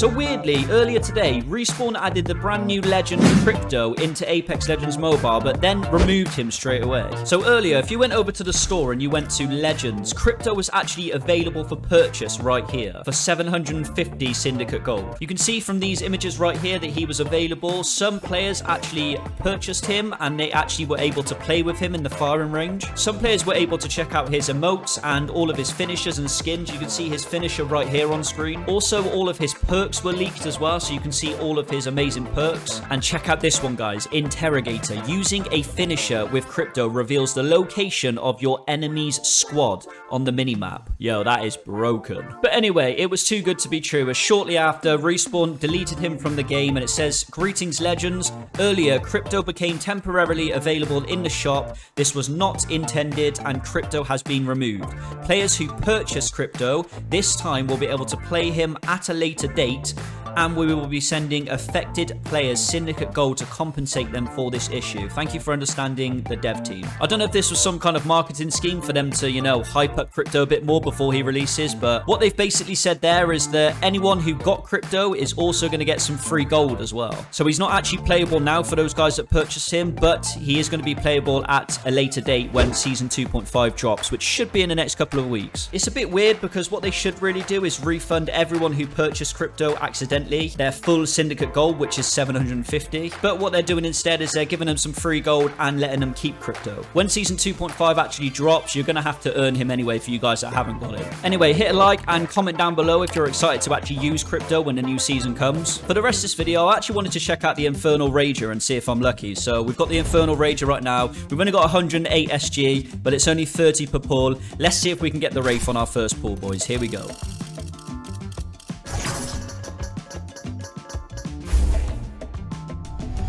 So weirdly, earlier today, Respawn added the brand new legend Crypto into Apex Legends Mobile, but then removed him straight away. So earlier, if you went over to the store and you went to Legends, Crypto was actually available for purchase right here for 750 Syndicate Gold. You can see from these images right here that he was available. Some players actually purchased him and they actually were able to play with him in the firing range. Some players were able to check out his emotes and all of his finishers and skins. You can see his finisher right here on screen. Also, all of his perks were leaked as well, so you can see all of his amazing perks. And check out this one, guys. Interrogator. Using a finisher with crypto reveals the location of your enemy's squad on the minimap. Yo, that is broken. But anyway, it was too good to be true, as shortly after, Respawn deleted him from the game, and it says, Greetings, Legends. Earlier, crypto became temporarily available in the shop. This was not intended, and crypto has been removed. Players who purchase crypto this time will be able to play him at a later date great and we will be sending affected players Syndicate Gold to compensate them for this issue. Thank you for understanding the dev team. I don't know if this was some kind of marketing scheme for them to, you know, hype up crypto a bit more before he releases, but what they've basically said there is that anyone who got crypto is also going to get some free gold as well. So he's not actually playable now for those guys that purchased him, but he is going to be playable at a later date when Season 2.5 drops, which should be in the next couple of weeks. It's a bit weird because what they should really do is refund everyone who purchased crypto accidentally their full syndicate gold, which is 750. But what they're doing instead is they're giving them some free gold and letting them keep crypto. When season 2.5 actually drops, you're going to have to earn him anyway for you guys that haven't got it. Anyway, hit a like and comment down below if you're excited to actually use crypto when the new season comes. For the rest of this video, I actually wanted to check out the Infernal Rager and see if I'm lucky. So we've got the Infernal Rager right now. We've only got 108 SG, but it's only 30 per pull. Let's see if we can get the Wraith on our first pull, boys. Here we go.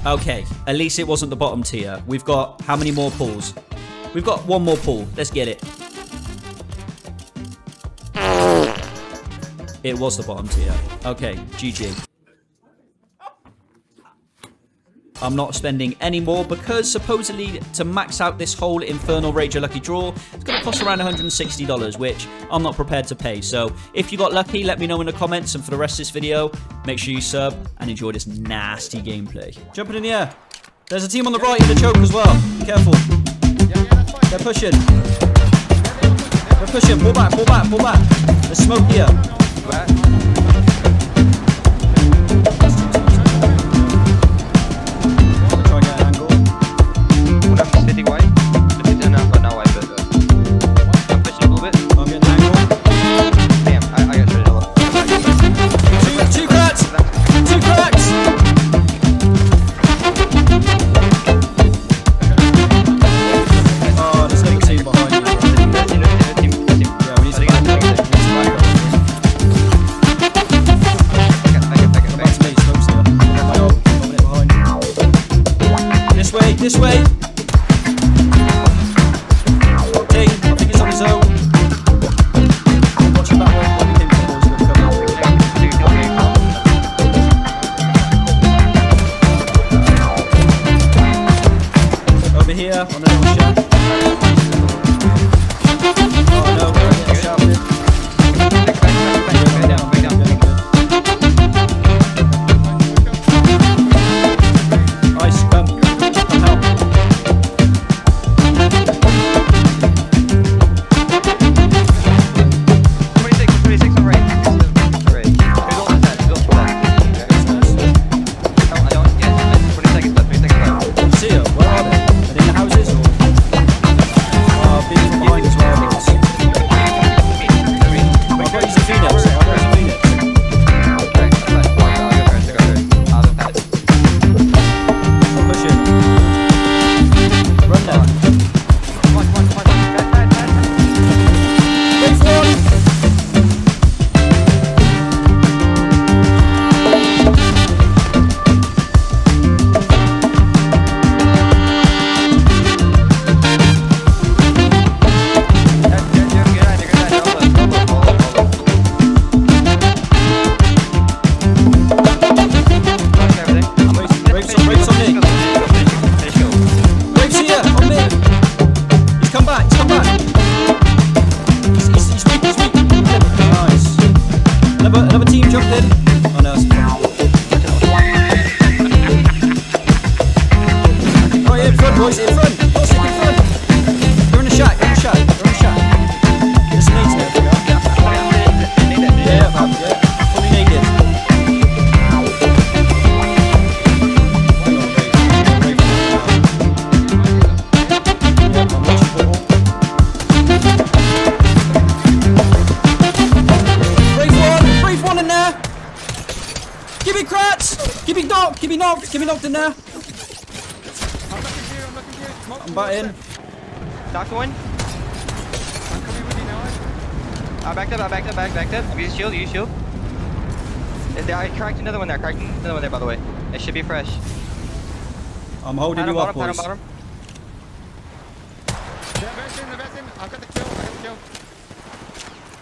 Okay, at least it wasn't the bottom tier. We've got how many more pulls? We've got one more pull. Let's get it. It was the bottom tier. Okay, GG. I'm not spending any more because supposedly to max out this whole Infernal Rager Lucky Draw, it's going to cost around $160, which I'm not prepared to pay. So if you got lucky, let me know in the comments. And for the rest of this video, make sure you sub and enjoy this nasty gameplay. Jumping in the air. There's a team on the right in the choke as well. Be careful. They're pushing. They're pushing. Pull back, pull back, pull back. There's smoke here. Knocked! Give me knocked! Give me knocked in there! I'm looking for you, I'm looking for you. Smoke, I'm back in. Knocked one. I'm coming with you now. I backed up, I backed up, back, backed up. Use shield, use shield. There- I cracked another one there, cracked another one there, by the way. It should be fresh. I'm holding Pat you up, bottom, pat him boys. bottom. Yeah, vest in, the vest in. I've got the kill, I got the kill.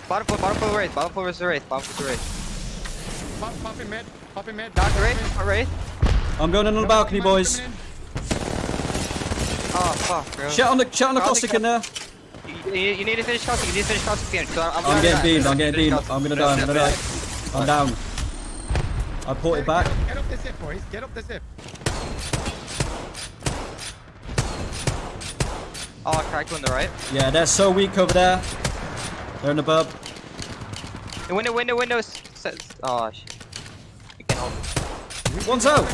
Bottom floor, bottom floor wraith, bottom floor was the wraith, bottom floor was the wraith. Pop, pop in mid, pop in mid. Knocked the wraith, not wraith. I'm going in on the balcony, boys. Oh, fuck, bro. Shout on the shout on the Caustic caustic in there. You, you, you need to finish caustic, you need to finish caustic again. So I'm, I'm getting back. beamed. I'm getting Finish beamed. I'm gonna die. I'm gonna die. I'm down. I ported back. Get up, get up the zip, boys. Get up the zip. Ah, oh, I cracked one on the right. Yeah, they're so weak over there. They're in the bub. The window, window, window. s- s- Oh, shit. I can't hold it. One's out.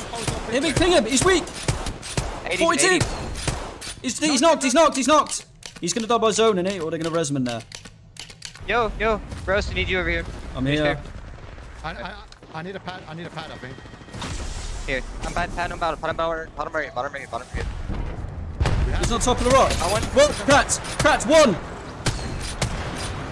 Hit me, ping him. He's weak. 80, 42. 80. He's, he's knocked. He's knocked. He's knocked. He's gonna die by zone, innit? Or they're gonna res him in there. Yo, yo, Rose, I need you over here. I'm He's here. I, I, I need a pad, I need a pad, I think. Here, I'm bad, pad on bottom, bottom, bottom, bottom right, bottom right, bottom right. He's on top of the rock. I want. One. Kratz. Kratz. One.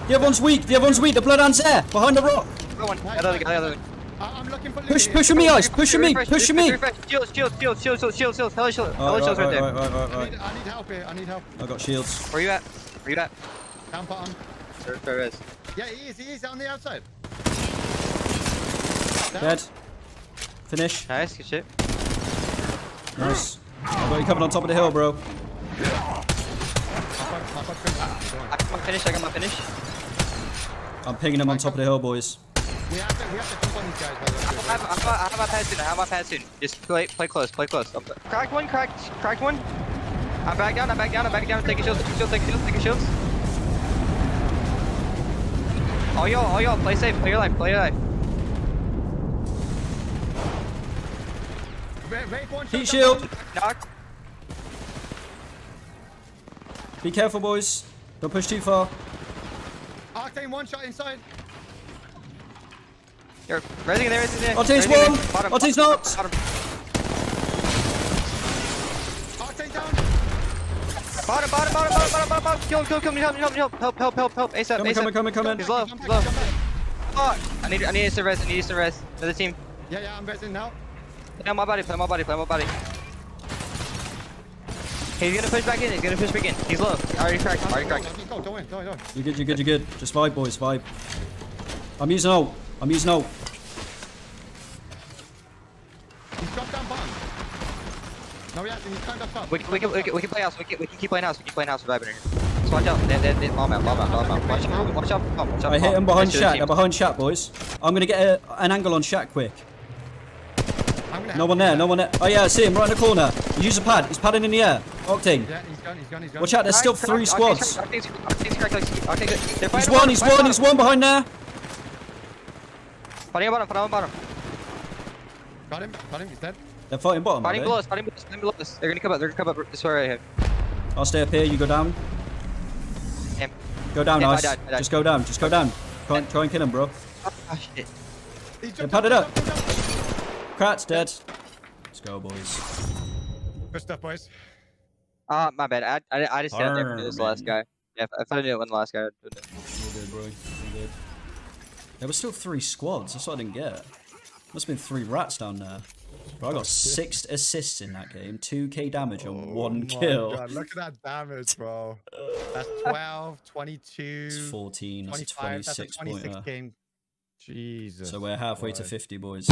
The other one's weak. The other one's weak. The blood bloodhound's there. Behind the rock. Go one. The other, the other one. I, I'm looking for Push, Lily. push with me, Ice. Push with me. Refresh, Push with me. refresh, refresh. Shield, shield, shield, shield, shield, shield, shield. Hello, shield. Hello, shield's right there. alright, alright, I need, help here, I need help. I got shields. Where you at? Where you at? Down bottom. There, there it is. Yeah, he is, he is on the outside. Down. Dead. Finish. Nice, good shit. Nice. I got you coming on top of the hill, bro. My bug- my bug finished. Go on. I got my finish. I got my finish. I'm pinging him on top of the hill, boys. We have to, we have to jump on these guys, by the I way. have, I have, I have my pad soon. I have my pad soon. Just play, play close, play close. I'm- Cracked one, cracked, cracked one. I'm back down. I'm back down. I'm back down. Take a shield. Take a shield. Take a shield. Take a shield. All y'all, all y'all, play safe. Play your life. Play your life. Ra- Rafe one shot Heat shield. Knock. Be careful, boys. Don't push too far. Octane one shot inside. You're resing there, resing there. Octane's Resing one. Bottom, Octane's bottom, knocked. Bottom, Octane down. bottom, bottom, bottom, bottom, bottom, bottom, bottom. Kill him, kill him, kill him, help, help, help, help, help, help, help. ASAP, Coming, ASAP. coming, coming, coming. He's low, he's low. Fuck. I need, I need to rest, I need to rest. Another team. Yeah, yeah, I'm resing now. Play on my body, play on my body, play on my body. He's gonna push back in, he's gonna push back in. He's low. Already cracked, already cracked. Let's go, don't win, don't win. You're good, you're good, you're good. Just vibe, boys, vibe. I'm using ult. I'm using ult. He's dropped down bottom. No, he hasn't, he's climbed up top. We can, we can, we can, we can play house, we can, we can keep playing house, we can keep playing house, surviving here. Just watch out, they, they, they, bomb out, bomb out, bomb out. Watch out, watch out, bomb, watch out. I hit him behind That's Shaq. team. They're behind Shaq, boys. I'm gonna get a, an angle on Shaq quick. No one there, no one there. Oh yeah, I see him right in the corner. Use a pad. He's padding in the air. Octane. Yeah, he's gone, he's gone, he's gone. Watch out, there's still three squads. They're He's one, he's one, he's one behind there. Fighting on bottom, fighting on bottom. Got him, got him, he's dead. They're fighting bottom. Fighting are below they? us, fighting below us, fighting below us. They're gonna come up, they're gonna come up this way right here. I'll stay up here. You go down. Damn. Go down, Damn, I Ice. died, I died. Just go down. Just go down. Try, and- try and kill him, bro. Oh, shit. He's Yeah, jumped up, up. jumped up, jumped up. Krat's dead. Let's go, boys. Good stuff, boys. Ah, my bad. I, I, I just stand there for this last guy. Yeah, if, if I didn't win the last guy, I'd do it. All good, bro. All good. There were still three squads. That's what I didn't get. Must have been three rats down there. Bro, I got six assists in that game, 2k damage and oh one Oh my kill. God, look at that damage, bro. That's 12, 22, It's 14, that's a 25. That's a 26 26 game. Jesus. So we're halfway to 50, boys.